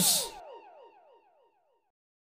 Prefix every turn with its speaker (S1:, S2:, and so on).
S1: lives.